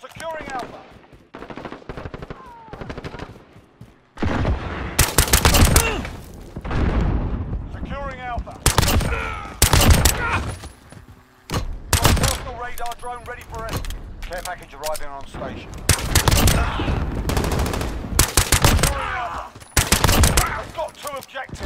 Securing Alpha. Securing Alpha. personal radar drone ready for entry. Care package arriving on station. Securing Alpha. We've got two objectives.